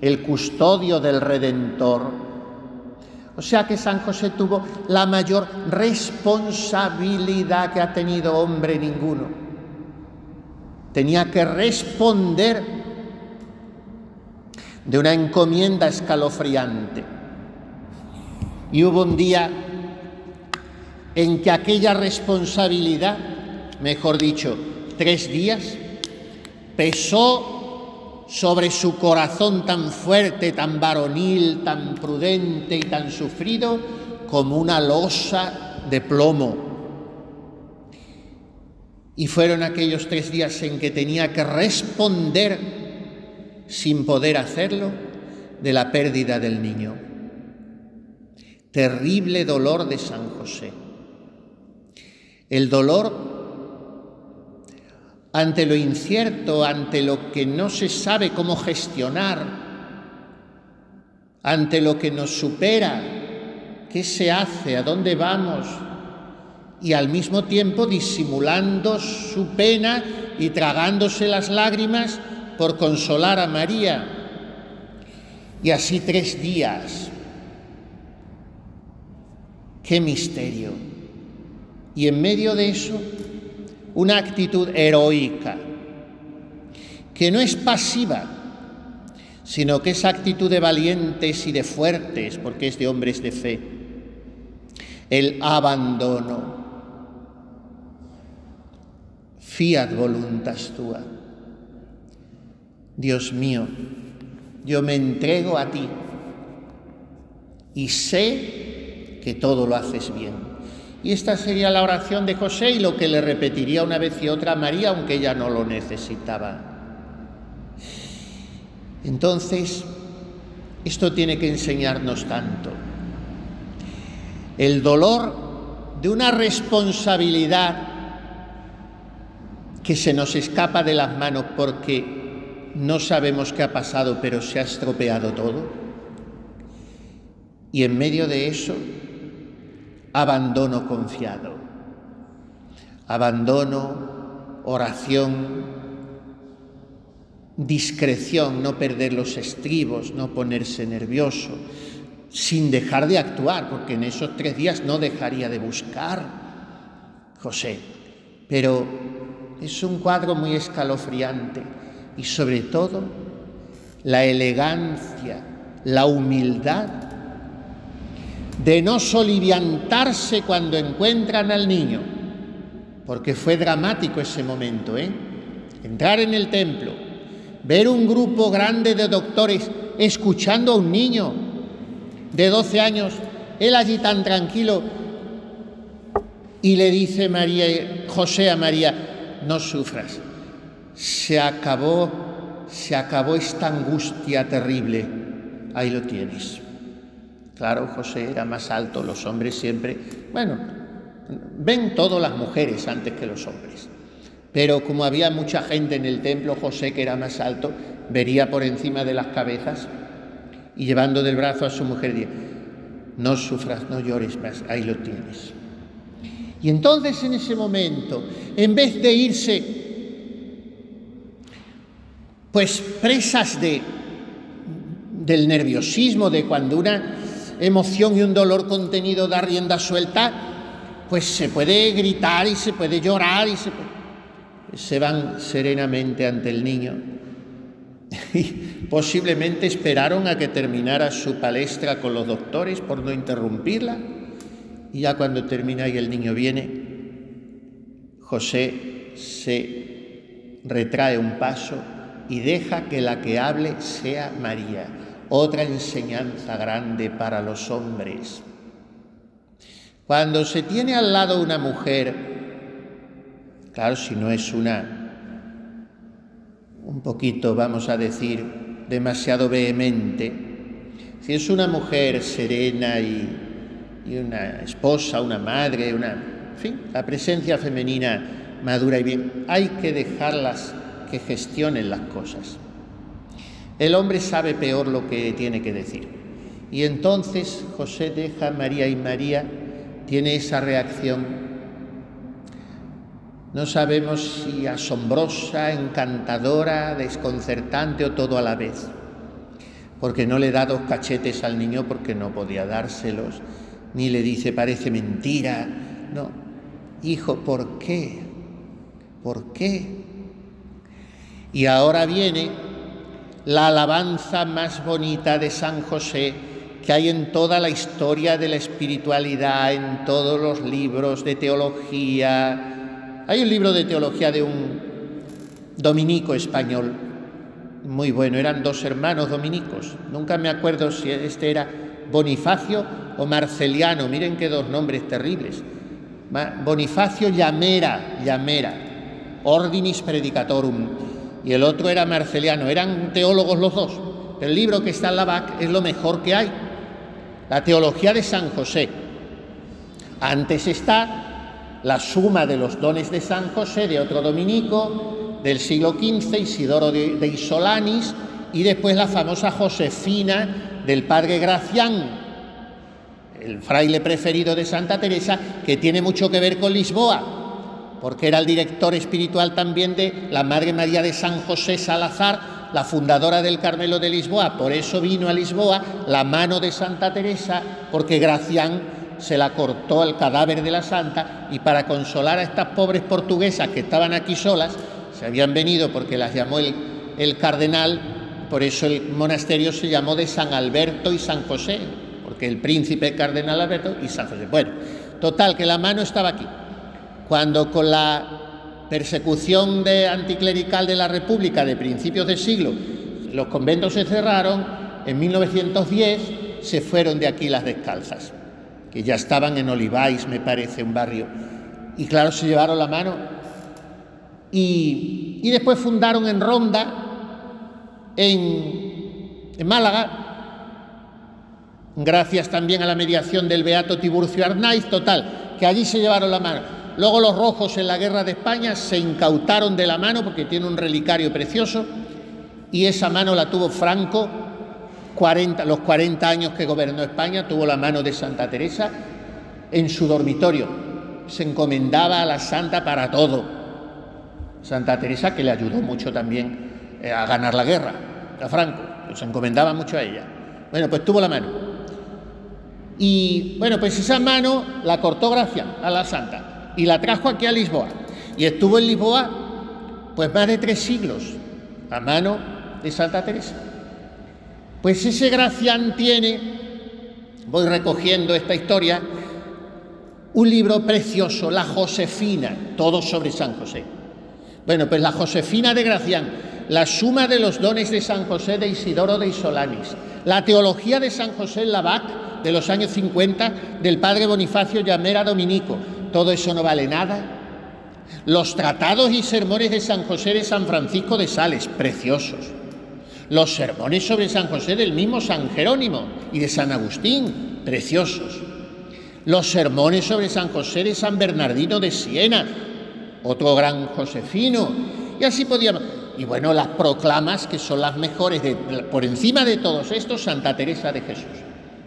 el custodio del redentor. O sea que San José tuvo la mayor responsabilidad que ha tenido hombre ninguno. Tenía que responder de una encomienda escalofriante. Y hubo un día en que aquella responsabilidad, mejor dicho, tres días, pesó sobre su corazón tan fuerte, tan varonil, tan prudente y tan sufrido como una losa de plomo. Y fueron aquellos tres días en que tenía que responder sin poder hacerlo de la pérdida del niño. Terrible dolor de San José. El dolor ante lo incierto, ante lo que no se sabe cómo gestionar, ante lo que nos supera, qué se hace, a dónde vamos, y al mismo tiempo disimulando su pena y tragándose las lágrimas por consolar a María. Y así tres días. Qué misterio. Y en medio de eso, una actitud heroica, que no es pasiva, sino que es actitud de valientes y de fuertes, porque es de hombres de fe. El abandono. Fiat voluntas tua. Dios mío, yo me entrego a ti y sé que todo lo haces bien. Y esta sería la oración de José y lo que le repetiría una vez y otra a María, aunque ella no lo necesitaba. Entonces, esto tiene que enseñarnos tanto. El dolor de una responsabilidad que se nos escapa de las manos porque no sabemos qué ha pasado, pero se ha estropeado todo. Y en medio de eso, abandono confiado, abandono, oración, discreción, no perder los estribos, no ponerse nervioso, sin dejar de actuar, porque en esos tres días no dejaría de buscar José. Pero es un cuadro muy escalofriante y sobre todo la elegancia, la humildad de no soliviantarse cuando encuentran al niño, porque fue dramático ese momento, ¿eh? Entrar en el templo, ver un grupo grande de doctores escuchando a un niño de 12 años, él allí tan tranquilo, y le dice María, José a María, no sufras, se acabó, se acabó esta angustia terrible. Ahí lo tienes. Claro, José era más alto, los hombres siempre, bueno, ven todas las mujeres antes que los hombres. Pero como había mucha gente en el templo, José, que era más alto, vería por encima de las cabezas y llevando del brazo a su mujer, dice, no sufras, no llores más, ahí lo tienes. Y entonces en ese momento, en vez de irse, pues presas de, del nerviosismo, de cuando una emoción y un dolor contenido da rienda suelta, pues se puede gritar y se puede llorar y se, se van serenamente ante el niño. Y posiblemente esperaron a que terminara su palestra con los doctores por no interrumpirla. Y ya cuando termina y el niño viene, José se retrae un paso y deja que la que hable sea María. Otra enseñanza grande para los hombres. Cuando se tiene al lado una mujer, claro, si no es una un poquito, vamos a decir, demasiado vehemente, si es una mujer serena y, una esposa, una madre, una, en fin, la presencia femenina madura y bien, hay que dejarlas que gestionen las cosas. El hombre sabe peor lo que tiene que decir. Y entonces José deja a María y María tiene esa reacción no sabemos si asombrosa, encantadora, desconcertante o todo a la vez. Porque no le da dos cachetes al niño porque no podía dárselos, ni le dice parece mentira. No, hijo, ¿por qué? ¿Por qué? Y ahora viene la alabanza más bonita de San José que hay en toda la historia de la espiritualidad, en todos los libros de teología, hay un libro de teología de un dominico español, muy bueno, eran dos hermanos dominicos, nunca me acuerdo si este era Bonifacio o Marceliano, miren qué dos nombres terribles. Bonifacio Llamera, Llamera, Ordinis Predicatorum, y el otro era Marceliano, eran teólogos los dos. El libro que está en la BAC es lo mejor que hay, la teología de San José. Antes está la suma de los dones de San José de otro dominico del siglo XV, Isidoro de, Isolanis, y después la famosa Josefina del padre Gracián, el fraile preferido de Santa Teresa, que tiene mucho que ver con Lisboa, porque era el director espiritual también de la Madre María de San José Salazar, la fundadora del Carmelo de Lisboa. Por eso vino a Lisboa la mano de Santa Teresa, porque Gracián se la cortó al cadáver de la santa y para consolar a estas pobres portuguesas que estaban aquí solas, se habían venido porque las llamó el, el cardenal, por eso el monasterio se llamó de San Alberto y San José, porque el príncipe cardenal Alberto y San José. Bueno, total, que la mano estaba aquí. Cuando con la persecución de anticlerical de la República de principios de siglo, los conventos se cerraron, en 1910 se fueron de aquí las descalzas que ya estaban en Olivais, me parece, un barrio. Y claro, se llevaron la mano. Y, después fundaron en Ronda, en, en Málaga, gracias también a la mediación del Beato Tiburcio Arnaiz, total, que allí se llevaron la mano. Luego los rojos en la guerra de España se incautaron de la mano porque tiene un relicario precioso y esa mano la tuvo Franco los 40 años que gobernó España, tuvo la mano de Santa Teresa en su dormitorio. Se encomendaba a la santa para todo. Santa Teresa que le ayudó mucho también eh, a ganar la guerra, a Franco, se encomendaba mucho a ella. Bueno, pues tuvo la mano. Y bueno, pues esa mano la cortó Gracia a la santa y la trajo aquí a Lisboa. Y estuvo en Lisboa pues más de tres siglos a mano de Santa Teresa. Pues ese Gracián tiene, voy recogiendo esta historia, un libro precioso, La Josefina, todo sobre San José. Bueno, pues la Josefina de Gracián, la suma de los dones de San José de Isidoro de Isolanis, la teología de San José Lavac de los años 50 del padre Bonifacio Llamera Dominico, todo eso no vale nada. Los tratados y sermones de San José de San Francisco de Sales, preciosos los sermones sobre San José del mismo San Jerónimo y de San Agustín, preciosos, los sermones sobre San José de San Bernardino de Siena, otro gran Josefino, y así podíamos. Y bueno, las proclamas que son las mejores, por encima de todos estos, Santa Teresa de Jesús,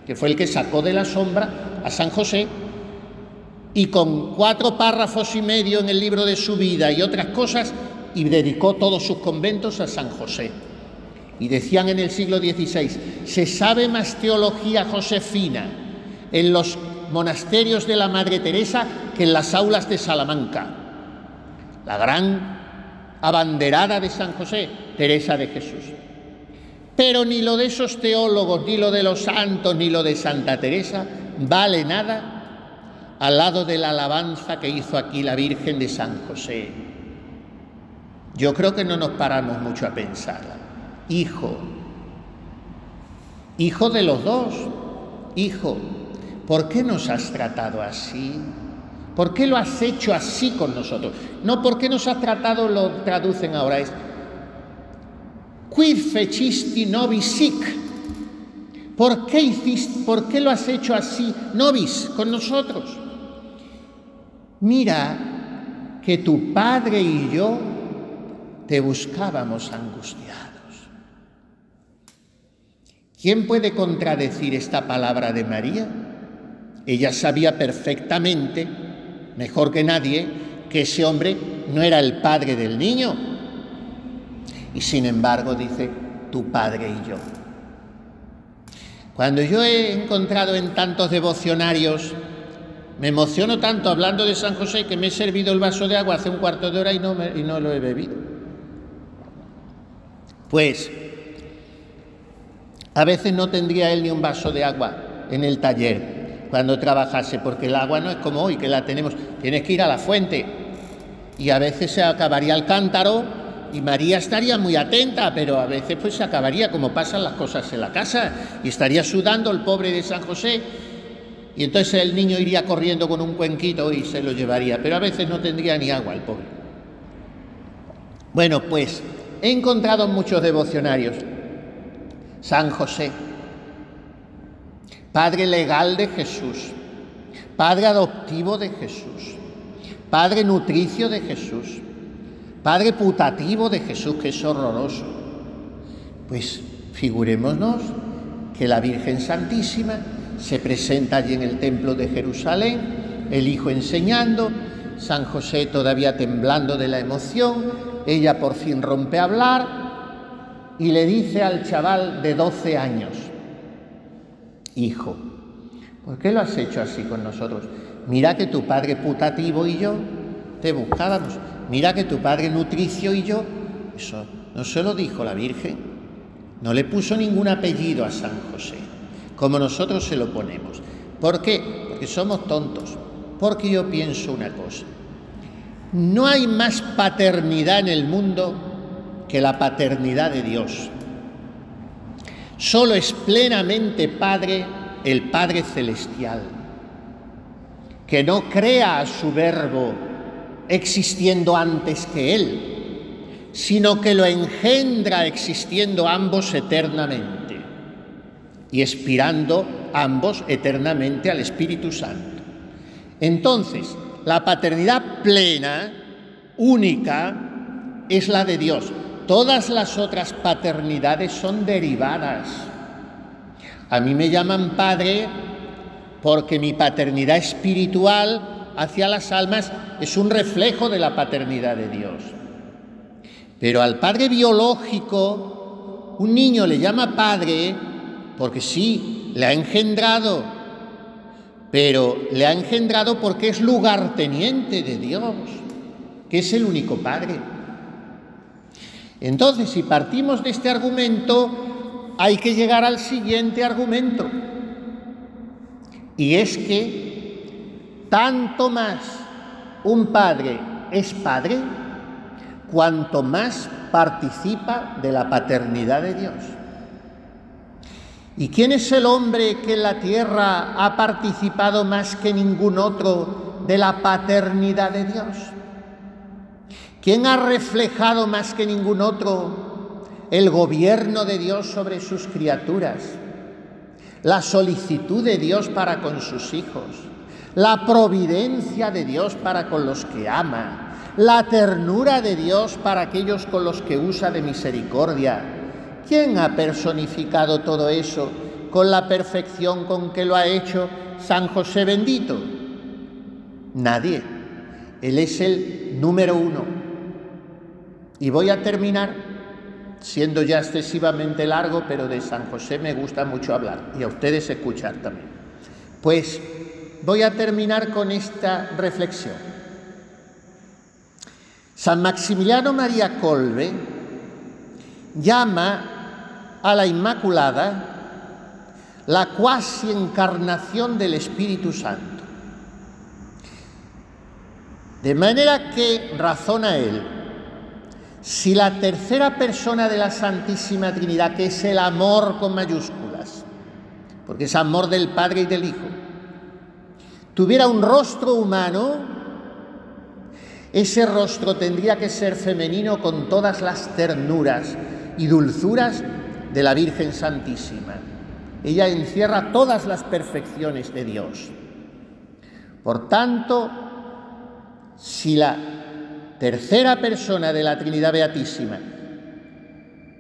que fue el que sacó de la sombra a San José y con cuatro párrafos y medio en el libro de su vida y otras cosas, y dedicó todos sus conventos a San José. Y decían en el siglo XVI, se sabe más teología josefina en los monasterios de la Madre Teresa que en las aulas de Salamanca. La gran abanderada de San José, Teresa de Jesús. Pero ni lo de esos teólogos, ni lo de los santos, ni lo de Santa Teresa vale nada al lado de la alabanza que hizo aquí la Virgen de San José. Yo creo que no nos paramos mucho a pensarla. Hijo, hijo de los dos, hijo, ¿por qué nos has tratado así? ¿Por qué lo has hecho así con nosotros? No, ¿por qué nos has tratado? Lo traducen ahora es quid fecisti nobis sic. ¿Por qué, hiciste, ¿Por qué lo has hecho así, nobis, con nosotros? Mira que tu padre y yo te buscábamos angustiados. ¿Quién puede contradecir esta palabra de María? Ella sabía perfectamente, mejor que nadie, que ese hombre no era el padre del niño. Y sin embargo dice, tu padre y yo. Cuando yo he encontrado en tantos devocionarios me emociono tanto hablando de San José que me he servido el vaso de agua hace un cuarto de hora y no, y no lo he bebido. Pues a veces no tendría él ni un vaso de agua en el taller cuando trabajase, porque el agua no es como hoy, que la tenemos, tienes que ir a la fuente. Y a veces se acabaría el cántaro y María estaría muy atenta, pero a veces pues se acabaría como pasan las cosas en la casa y estaría sudando el pobre de San José y entonces el niño iría corriendo con un cuenquito y se lo llevaría, pero a veces no tendría ni agua el pobre. Bueno, pues he encontrado muchos devocionarios. San José, Padre legal de Jesús, Padre adoptivo de Jesús, Padre nutricio de Jesús, Padre putativo de Jesús, que es horroroso. Pues figurémonos que la Virgen Santísima se presenta allí en el templo de Jerusalén, el hijo enseñando, San José todavía temblando de la emoción, ella por fin rompe a hablar y le dice al chaval de 12 años, hijo, ¿por qué lo has hecho así con nosotros? Mira que tu padre putativo y yo te buscábamos, mira que tu padre nutricio y yo, eso no se lo dijo la Virgen, no le puso ningún apellido a San José como nosotros se lo ponemos. ¿Por qué? Porque somos tontos. Porque yo pienso una cosa. No hay más paternidad en el mundo que la paternidad de Dios. Solo es plenamente Padre el Padre Celestial, que no crea a su verbo existiendo antes que Él, sino que lo engendra existiendo ambos eternamente y expirando ambos eternamente al Espíritu Santo. Entonces, la paternidad plena, única, es la de Dios. Todas las otras paternidades son derivadas. A mí me llaman padre porque mi paternidad espiritual hacia las almas es un reflejo de la paternidad de Dios. Pero al padre biológico, un niño le llama padre porque sí, le ha engendrado, pero le ha engendrado porque es lugarteniente de Dios, que es el único Padre. Entonces, si partimos de este argumento, hay que llegar al siguiente argumento, y es que tanto más un padre es padre, cuanto más participa de la paternidad de Dios. ¿Y quién es el hombre que en la tierra ha participado más que ningún otro de la paternidad de Dios? ¿Quién ha reflejado más que ningún otro el gobierno de Dios sobre sus criaturas? La solicitud de Dios para con sus hijos, la providencia de Dios para con los que ama, la ternura de Dios para aquellos con los que usa de misericordia. ¿Quién ha personificado todo eso con la perfección con que lo ha hecho San José bendito? Nadie. Él es el número uno. Y voy a terminar, siendo ya excesivamente largo, pero de San José me gusta mucho hablar y a ustedes escuchar también. Pues voy a terminar con esta reflexión. San Maximiliano María Colbe llama a la Inmaculada la cuasi encarnación del Espíritu Santo. De manera que, razona él, si la tercera persona de la Santísima Trinidad, que es el amor con mayúsculas, porque es amor del Padre y del Hijo, tuviera un rostro humano, ese rostro tendría que ser femenino con todas las ternuras y dulzuras de la Virgen Santísima. Ella encierra todas las perfecciones de Dios. Por tanto, si la tercera persona de la Trinidad Beatísima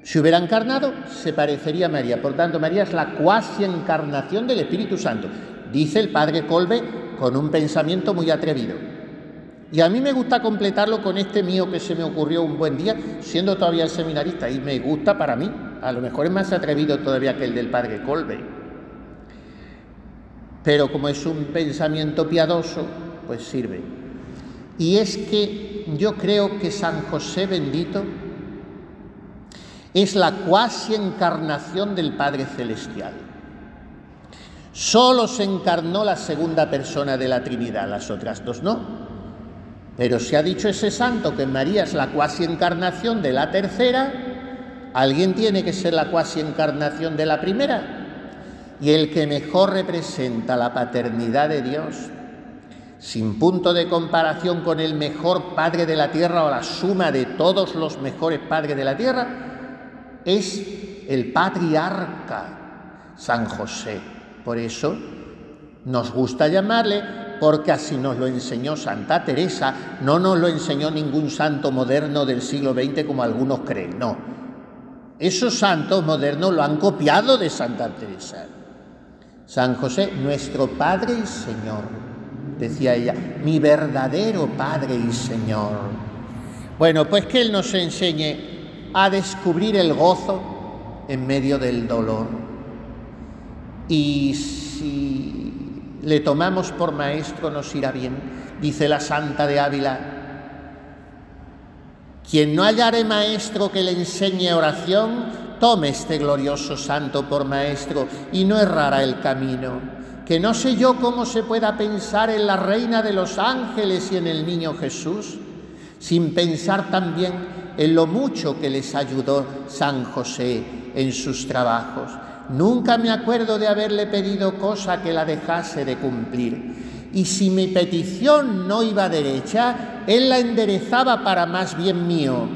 se hubiera encarnado, se parecería a María. Por tanto, María es la cuasi encarnación del Espíritu Santo, dice el padre Colbe con un pensamiento muy atrevido. Y a mí me gusta completarlo con este mío que se me ocurrió un buen día, siendo todavía seminarista, y me gusta para mí. A lo mejor es más atrevido todavía que el del padre Colbe. Pero como es un pensamiento piadoso, pues sirve. Y es que yo creo que San José bendito es la cuasi encarnación del Padre Celestial. Solo se encarnó la segunda persona de la Trinidad, las otras dos no. Pero si ha dicho ese santo que María es la cuasi encarnación de la tercera, alguien tiene que ser la cuasi encarnación de la primera. Y el que mejor representa la paternidad de Dios sin punto de comparación con el mejor padre de la tierra o la suma de todos los mejores padres de la tierra, es el patriarca San José. Por eso nos gusta llamarle, porque así nos lo enseñó Santa Teresa, no nos lo enseñó ningún santo moderno del siglo XX como algunos creen, no. Esos santos modernos lo han copiado de Santa Teresa. San José, nuestro Padre y Señor decía ella, mi verdadero Padre y Señor. Bueno, pues que Él nos enseñe a descubrir el gozo en medio del dolor. Y si le tomamos por maestro nos irá bien, dice la Santa de Ávila. Quien no hallare maestro que le enseñe oración, tome este glorioso santo por maestro y no errará el camino que no sé yo cómo se pueda pensar en la reina de los ángeles y en el niño Jesús, sin pensar también en lo mucho que les ayudó San José en sus trabajos. Nunca me acuerdo de haberle pedido cosa que la dejase de cumplir. Y si mi petición no iba derecha, él la enderezaba para más bien mío.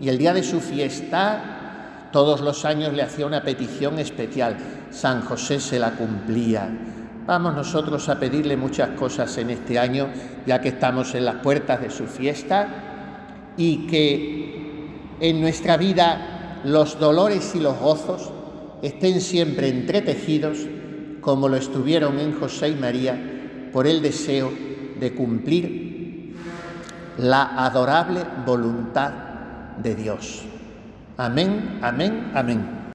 Y el día de su fiesta, todos los años le hacía una petición especial. San José se la cumplía. Vamos nosotros a pedirle muchas cosas en este año, ya que estamos en las puertas de su fiesta, y que en nuestra vida los dolores y los gozos estén siempre entretejidos, como lo estuvieron en José y María, por el deseo de cumplir la adorable voluntad de Dios. Amén, amén, amén.